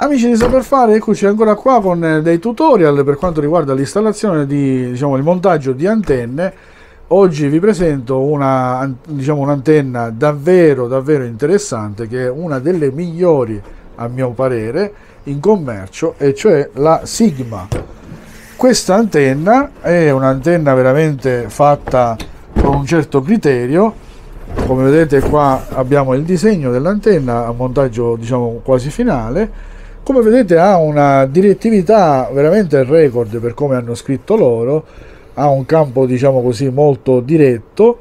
Amici di Saper Fare, eccoci ancora qua con eh, dei tutorial per quanto riguarda l'installazione di, diciamo, il montaggio di antenne. Oggi vi presento una, diciamo, un'antenna davvero, davvero interessante che è una delle migliori, a mio parere, in commercio, e cioè la Sigma. Questa antenna è un'antenna veramente fatta con un certo criterio, come vedete qua abbiamo il disegno dell'antenna a montaggio diciamo quasi finale come vedete ha una direttività veramente record per come hanno scritto loro. Ha un campo diciamo così molto diretto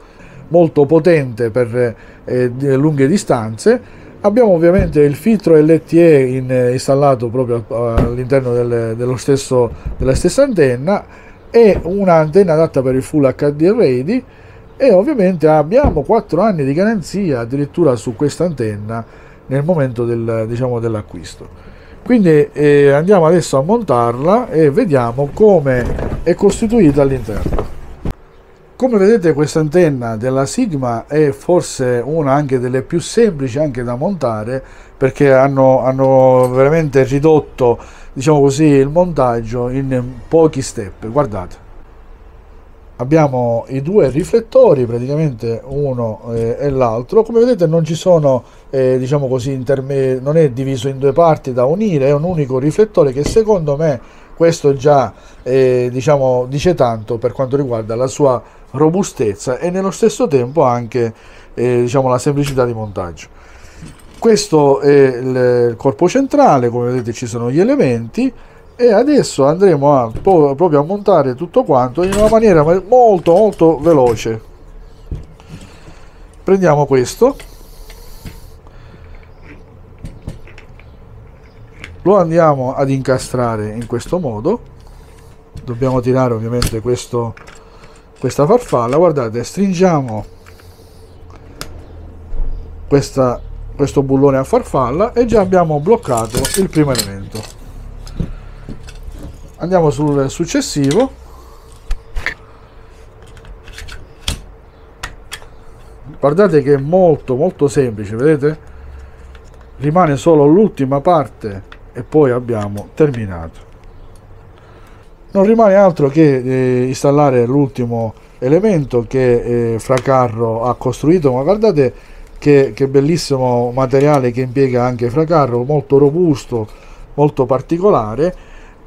molto potente per eh, lunghe distanze. Abbiamo ovviamente il filtro LTE in, eh, installato proprio all'interno del, della stessa antenna e un'antenna adatta per il full HD ready. E ovviamente abbiamo 4 anni di garanzia addirittura su questa antenna nel momento del, diciamo, dell'acquisto quindi eh, andiamo adesso a montarla e vediamo come è costituita all'interno. Come vedete questa antenna della Sigma è forse una anche delle più semplici anche da montare perché hanno, hanno veramente ridotto diciamo così il montaggio in pochi step. Guardate abbiamo i due riflettori praticamente uno eh, e l'altro. Come vedete non ci sono eh, diciamo così non è diviso in due parti da unire è un unico riflettore che secondo me questo già eh, diciamo dice tanto per quanto riguarda la sua robustezza e nello stesso tempo anche eh, diciamo la semplicità di montaggio. Questo è il corpo centrale come vedete ci sono gli elementi e adesso andremo a, proprio a montare tutto quanto in una maniera molto molto veloce. Prendiamo questo. Lo andiamo ad incastrare in questo modo. Dobbiamo tirare ovviamente questo, questa farfalla. Guardate stringiamo questa, questo bullone a farfalla e già abbiamo bloccato il primo elemento andiamo sul successivo. Guardate che è molto molto semplice vedete? Rimane solo l'ultima parte e poi abbiamo terminato. Non rimane altro che eh, installare l'ultimo elemento che eh, Fracarro ha costruito ma guardate che, che bellissimo materiale che impiega anche Fracarro molto robusto molto particolare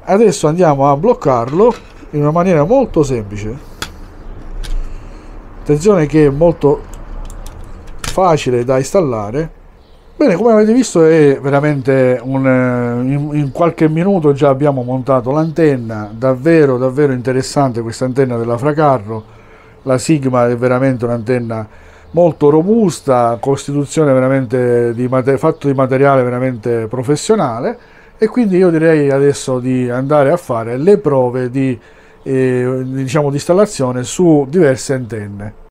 adesso andiamo a bloccarlo in una maniera molto semplice. Attenzione che è molto facile da installare. Bene come avete visto è veramente un eh, in, in qualche minuto già abbiamo montato l'antenna. Davvero davvero interessante questa antenna della Fracarro. La Sigma è veramente un'antenna molto robusta costituzione veramente di fatto di materiale veramente professionale e quindi io direi adesso di andare a fare le prove di, eh, diciamo, di installazione su diverse antenne